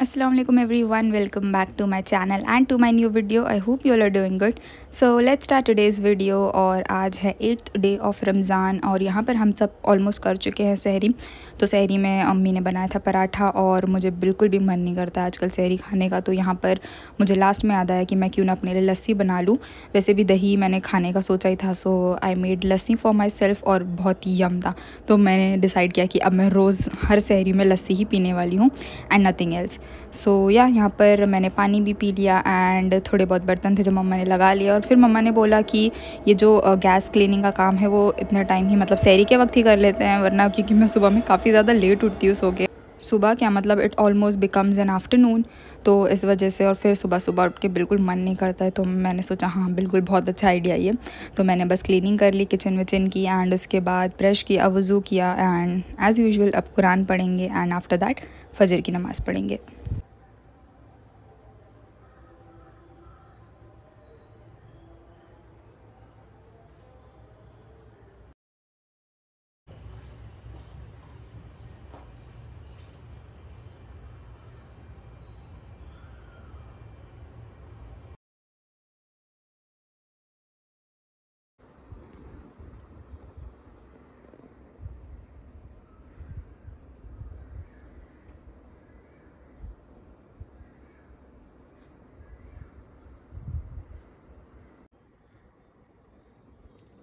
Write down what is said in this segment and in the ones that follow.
Alaikum, everyone. Welcome back to my channel and to my new video. I hope you all are doing good. So, let's start today's video. और आज है eighth day of Ramzan और यहाँ पर हम सब almost कर चुके हैं सहरी। तो सहरी में अम्मी ने बनाया था पराठा और मुझे बिल्कुल भी मन नहीं करता आजकल सहरी खाने का। तो यहाँ पर मुझे लास्ट में याद आया कि मैं क्यों ना अपने लिए लस्सी बना लूँ। वैसे भी दही मैंने खाने का सोचा ही था so I made lassi for myself और बहुत ही यम था। तो मैंने डिसाइड किया कि अब मैं रोज़ हर सहरी में लस्सी ही पीने वाली हूँ and nothing else so so, या yeah, यहाँ पर मैंने पानी भी पी लिया एंड थोड़े बहुत बर्तन थे जो मम्मा ने लगा लिया और फिर मम्मा ने बोला कि ये जो गैस क्लीनिंग का काम है वो इतना टाइम ही मतलब सैरी के वक्त ही कर लेते हैं वरना क्योंकि मैं सुबह में काफ़ी ज़्यादा लेट उठती हूँ सो के। सुबह क्या मतलब it almost becomes an afternoon तो इस वजह से और फिर सुबह सुबह उठ के बिल्कुल मन नहीं करता है तो मैंने सोचा हाँ बिल्कुल बहुत अच्छा आइडिया ये। तो मैंने बस क्लीनिंग कर ली किचन विचन की एंड उसके बाद ब्रश किया वज़ू किया एंड एज़ यूजल अब कुरान पढ़ेंगे एंड आफ्टर दैट फजर की नमाज़ पढ़ेंगे।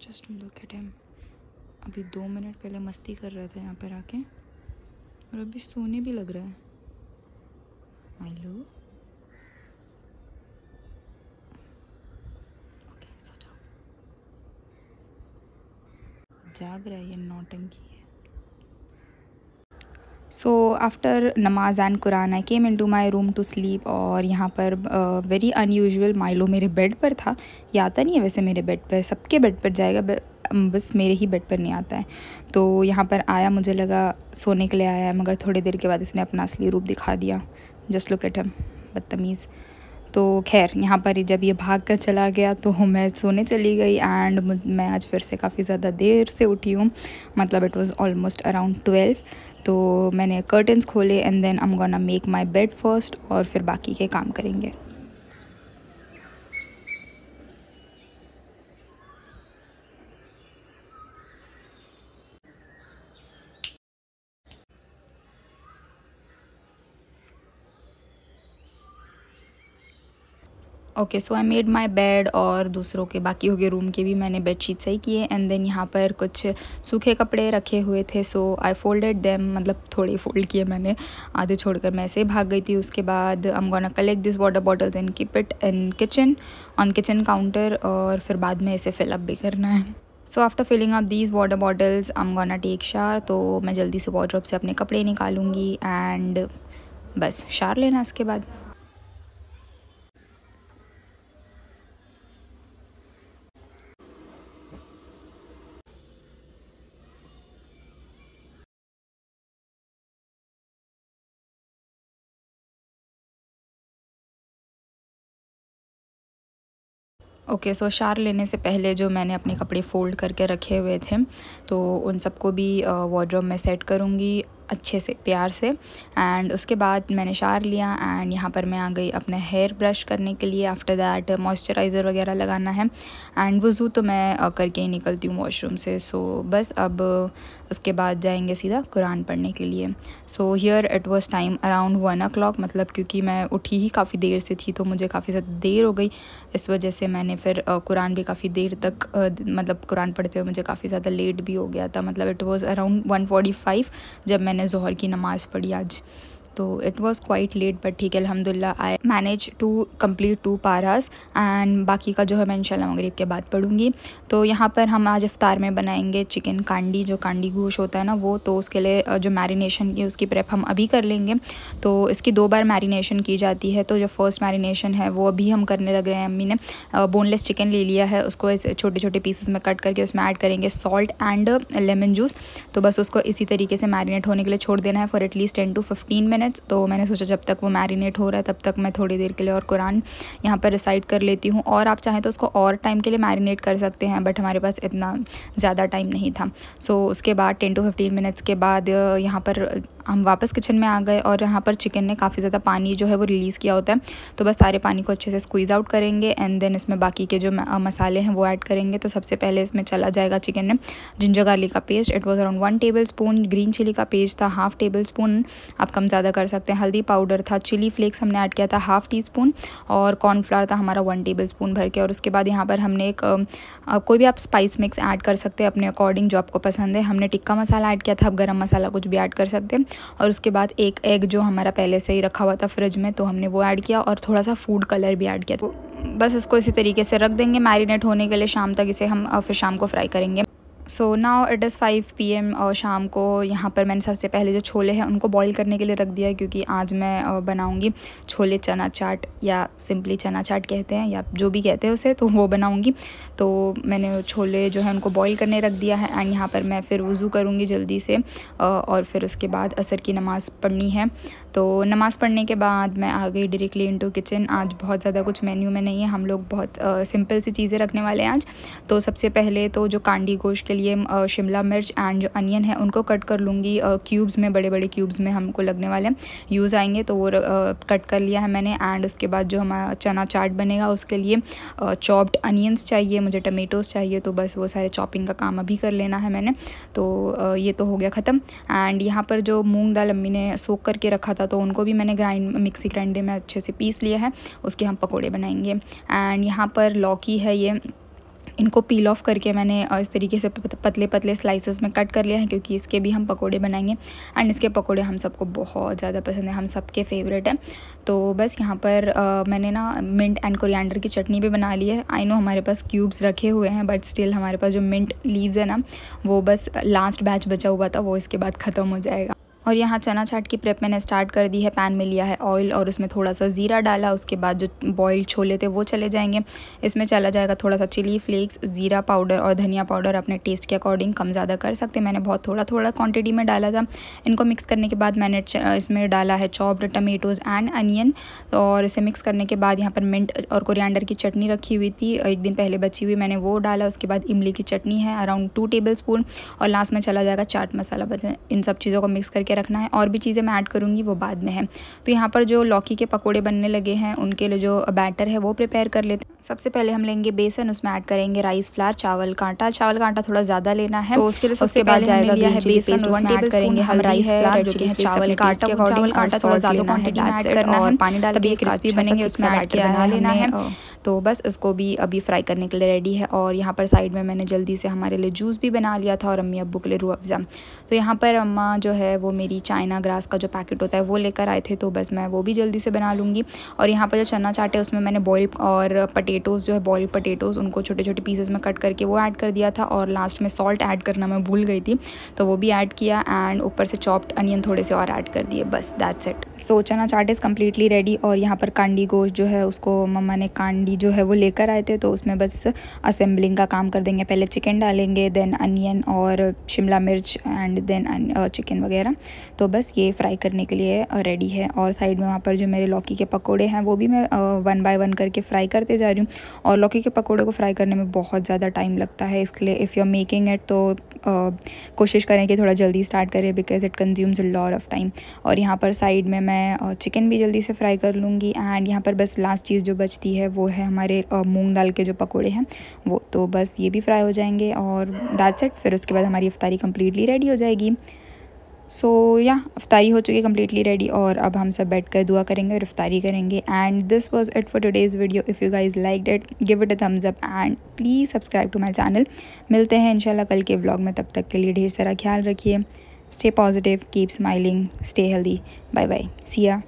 जस्ट लुक एट हिम अभी दो मिनट पहले मस्ती कर रहा था यहाँ पर आके। और अभी सोने भी लग रहा है। माइलो जाग रहा है ये नौटंकी। सो आफ्टर नमाज़ and Quran I came into my room to sleep और यहाँ पर वेरी अनयूजल माइलो मेरे बेड पर था। ये आता नहीं है वैसे मेरे बेड पर, सबके बेड पर जाएगा बस मेरे ही बेड पर नहीं आता है। तो यहाँ पर आया, मुझे लगा सोने के लिए आया है, मगर थोड़ी देर के बाद इसने अपना असली रूप दिखा दिया। जस्ट लुक एट हम बदतमीज़। तो खैर, यहाँ पर जब ये भाग कर चला गया तो मैं सोने चली गई एंड मैं आज फिर से काफ़ी ज़्यादा देर से उठी हूँ। मतलब it was almost around twelve तो मैंने कर्टन्स खोले and then I am gonna make my bed first और फिर बाकी के काम करेंगे। Okay so I made my bed और दूसरों के, बाकी हो गए रूम के भी मैंने बेड शीट सही किए. एंड देन यहाँ पर कुछ सूखे कपड़े रखे हुए थे सो आई फोल्डेड देम मतलब थोड़े फोल्ड किए मैंने. आधे छोड़कर मैं ऐसे भाग गई थी. उसके बाद I'm gonna collect this water bottles and keep it in kitchen on kitchen counter और फिर बाद में इसे फिलअप भी करना है. So after filling up these water bottles I'm gonna take shower तो मैं जल्दी से वाटर से अपने कपड़े निकालूँगी एंड बस शार लेना इसके बाद. ओके सो शार लेने से पहले जो मैंने अपने कपड़े फ़ोल्ड करके रखे हुए थे तो उन सबको भी वार्ड्रोब में सेट करूँगी। अच्छे से प्यार से। एंड उसके बाद मैंने शार लिया एंड यहाँ पर मैं आ गई अपने हेयर ब्रश करने के लिए। आफ्टर दैट मॉइस्चराइज़र वगैरह लगाना है। एंड वज़ू तो मैं करके ही निकलती हूँ वॉशरूम से। सो so, बस अब उसके बाद जाएँगे सीधा कुरान पढ़ने के लिए। So here it was time around one o मतलब क्योंकि मैं उठी ही काफ़ी देर से थी तो मुझे काफ़ी ज़्यादा देर हो गई। इस वजह से मैंने फिर कुरान भी काफ़ी देर तक मतलब कुरान पढ़ते हुए मुझे काफ़ी ज़्यादा लेट भी हो गया था। मतलब इट वॉज़ अराउंड वन जब मैंने जहर की नमाज़ पढ़ी आज। तो it was quite late but ठीक है, अलहमदिल्ला I manage to complete two paras and बाकी का जो है मैं इंशाल्लाह मगरिब के बाद पढ़ूँगी। तो यहाँ पर हम आज इफ्तार में बनाएँगे चिकन कांडी, जो कांडी गोश होता है ना वो तो उसके लिए जो मैरिनेशन की, उसकी प्रेप हम अभी कर लेंगे। तो इसकी दो बार मैरिनेशन की जाती है तो जो फ़र्स्ट मैरिनेशन है वो अभी हम करने लग रहे हैं अम्मी ने। बोनलेस चिकन ले लिया है, उसको ऐसे छोटे छोटे पीसेस में कट करके उसमें ऐड करेंगे सॉल्ट एंड लेमन जूस तो बस उसको इसी तरीके से मैरिनेट होने के लिए छोड़ देना है for at least ten to fifteen minute minutes तो मैंने सोचा जब तक वो मैरिनेट हो रहा है तब तक मैं थोड़ी देर के लिए और कुरान यहाँ पर रिसाइड कर लेती हूँ। और आप चाहें तो उसको और टाइम के लिए मैरिनेट कर सकते हैं बट हमारे पास इतना ज़्यादा टाइम नहीं था। सो so, उसके बाद टेन टू फिफ्टीन मिनट्स के बाद यहाँ पर हम वापस किचन में आ गए और यहाँ पर चिकन ने काफ़ी ज़्यादा पानी जो है वो रिलीज़ किया होता है। तो बस सारे पानी को अच्छे से स्क्वीज़ आउट करेंगे एंड देन इसमें बाकी के जो मसाले हैं वो ऐड करेंगे। तो सबसे पहले इसमें चला जाएगा चिकन में जिंजर गार्लिक का paste it was around one tablespoon green chilli का पेस्ट था हाफ़ टेबल स्पून आप कम ज़्यादा कर सकते हैं। हल्दी पाउडर था, चिली फ्लेक्स हमने ऐड किया था हाफ़ टी स्पून और कॉर्नफ्लावर था हमारा वन टेबल स्पून भर के। और उसके बाद यहाँ पर हमने एक कोई भी आप स्पाइस मिक्स ऐड कर सकते हैं अपने अकॉर्डिंग जो आपको पसंद है। हमने टिक्का मसाला ऐड किया था आप गर्म मसाला कुछ भी ऐड कर सकते हैं। और उसके बाद एक एग जो हमारा पहले से ही रखा हुआ था फ्रिज में तो हमने वो ऐड किया और थोड़ा सा फ़ूड कलर भी ऐड किया। तो बस इसको इसी तरीके से रख देंगे। मैरिनेट होने के लिए शाम तक इसे हम फिर शाम को फ्राई करेंगे। So now it is five P M और शाम को यहाँ पर मैंने सबसे पहले जो छोले हैं उनको बॉईल करने के लिए रख दिया क्योंकि आज मैं बनाऊँगी छोले चना चाट या सिंपली चना चाट कहते हैं या जो भी कहते हैं उसे तो वो बनाऊँगी। तो मैंने छोले जो है उनको बॉईल करने रख दिया है एंड यहाँ पर मैं फिर वज़ू करूँगी जल्दी से और फिर उसके बाद असर की नमाज़ पढ़नी है। तो नमाज़ पढ़ने के बाद मैं आ गई डायरेक्टली इनटू किचन आज बहुत ज़्यादा कुछ मेन्यू में नहीं है। हम लोग बहुत सिंपल सी चीज़ें रखने वाले हैं आज। तो सबसे पहले तो जो कांडी गोश्त के लिए शिमला मिर्च एंड जो अनियन है, उनको कट कर लूँगी। क्यूब्स में बड़े बड़े क्यूब्स में हमको लगने वाले यूज़ आएँगे तो वो कट कर लिया है मैंने एंड उसके बाद जो हमारा चना चाट बनेगा, उसके लिए चॉप्ड अनियंस चाहिए, मुझे टमेटोज़ चाहिए तो बस वो सारे चॉपिंग का काम अभी कर लेना है मैंने। तो ये तो हो गया ख़त्म। एंड यहाँ पर जो मूंग दाल अम्मी ने सोख करके रखा था तो उनको भी मैंने ग्राइंड मिक्सी ग्राइंडर में अच्छे से पीस लिया है। उसके हम पकौड़े बनाएँगे। एंड यहाँ पर लौकी है ये इनको पील ऑफ़ करके मैंने इस तरीके से पतले पतले स्लाइसेस में कट कर लिया है क्योंकि इसके भी हम पकोड़े बनाएँगे। एंड इसके पकोड़े हम सबको बहुत ज़्यादा पसंद है हम सबके फेवरेट हैं। तो बस यहाँ पर आ, मैंने ना मिंट एंड कोरिएंडर की चटनी भी बना ली है। आई नो हमारे पास क्यूब्स रखे हुए हैं बट स्टिल हमारे पास जो मिंट लीव्स है ना वो बस लास्ट बैच बचा हुआ था वो इसके बाद ख़त्म हो जाएगा। और यहाँ चना चाट की प्रेप मैंने स्टार्ट कर दी है पैन में लिया है ऑयल और उसमें थोड़ा सा ज़ीरा डाला, उसके बाद जो बॉइल्ड छोले थे वो चले जाएँगे। इसमें चला जाएगा थोड़ा सा चिली फ्लेक्स ज़ीरा पाउडर और धनिया पाउडर अपने टेस्ट के अकॉर्डिंग कम ज़्यादा कर सकते। मैंने बहुत थोड़ा थोड़ा क्वान्टिटी में डाला था। इनको मिक्स करने के बाद मैंने इसमें डाला है चॉप्ड टमेटोज़ एंड अनियन और इसे मिक्स करने के बाद यहाँ पर मिंट और कोरिएंडर की चटनी रखी हुई थी। एक दिन पहले बची हुई मैंने वो डाला, उसके बाद इमली की चटनी है अराउंड टू टेबल स्पून और लास्ट में चला जाएगा चाट मसाला। इन सब चीज़ों को मिक्स करके रखना है और भी चीज़ें मैं ऐड करूँगी, वो बाद में है। तो यहाँ पर जो लौकी के पकौड़े बनने लगे हैं, उनके लिए जो बैटर है, वो प्रिपेयर कर लेते हैं। सबसे पहले हम लेंगे बेसन उसमें ऐड करेंगे राइस फ्लार चावल कांटा। चावल कांटा थोड़ा ज़्यादा लेना है। तो उसके लिए सबसे पहले जाएगा लिया है बेसन वन टेबल करेंगे हम राइस फ्लार जो है चावल काटा। चावल कांटा थोड़ा ज़्यादा क्वांटिटी में ऐड करना है पानी डाल के क्रिस्पी बनेंगे उसमें ऐड किया लेना है तो बस इसको भी अभी फ्राई करने के लिए रेडी है और यहाँ पर साइड में मैंने जल्दी से हमारे लिए जूस भी बना लिया था और अम्मी अब्बू के लिए रू अफ़ज़ा तो यहाँ पर अम्मा जो है वो मेरी चाइना ग्रास का जो पैकेट होता है वो लेकर आए थे तो बस मैं वो भी जल्दी से बना लूँगी। और यहाँ पर जो चना चाट है उसमें मैंने बॉयल और पटेटोज़ जो है बॉयल पटेटोज़ उनको छोटे छोटे पीसेस में कट करके वो ऐड कर दिया था और लास्ट में सॉल्ट ऐड करना मैं भूल गई थी तो वो भी ऐड किया एंड ऊपर से चॉप्ड अनियन थोड़े से और ऐड कर दिए, बस दैट्स इट सो चना चाट इज़ कम्प्लीटली रेडी और यहाँ पर कांडी गोश्त जो है उसको मम्मा ने कांडी जो है वो लेकर आए थे तो उसमें बस असेंबलिंग का काम कर देंगे, पहले चिकन डालेंगे देन अनियन और शिमला मिर्च एंड देन चिकन वगैरह तो बस ये फ्राई करने के लिए रेडी है और साइड में वहाँ पर जो मेरे लौकी के पकौड़े हैं, वो भी मैं वन बाय वन करके फ्राई करते जा रही हूँ। और लौकी के पकौड़े को फ्राई करने में बहुत ज़्यादा टाइम लगता है। इसके लिए if you are making it तो कोशिश करें कि थोड़ा जल्दी स्टार्ट करें because it consumes lot of time और यहाँ पर साइड में मैं चिकन भी जल्दी से फ्राई कर लूँगी एंड यहाँ पर बस लास्ट चीज़ जो बचती है वो है हमारे मूंग दाल के जो पकौड़े हैं, वो तो बस ये भी फ्राई हो जाएँगे और दैट्स इट फिर उसके बाद हमारी अफ्तारी कम्प्लीटली रेडी हो जाएगी। सो so, या yeah, अफ्तारी हो चुकी है कम्प्लीटली रेडी और अब हम सब बैठ कर दुआ करेंगे और अफ्तारी करेंगे. And this was it for today's video if you guys like it give it a thumbs up and please subscribe to my channel मिलते हैं इंशाल्लाह कल के व्लॉग में. तब तक के लिए ढेर सारा ख्याल रखिए. Stay positive keep smiling stay healthy bye bye Siya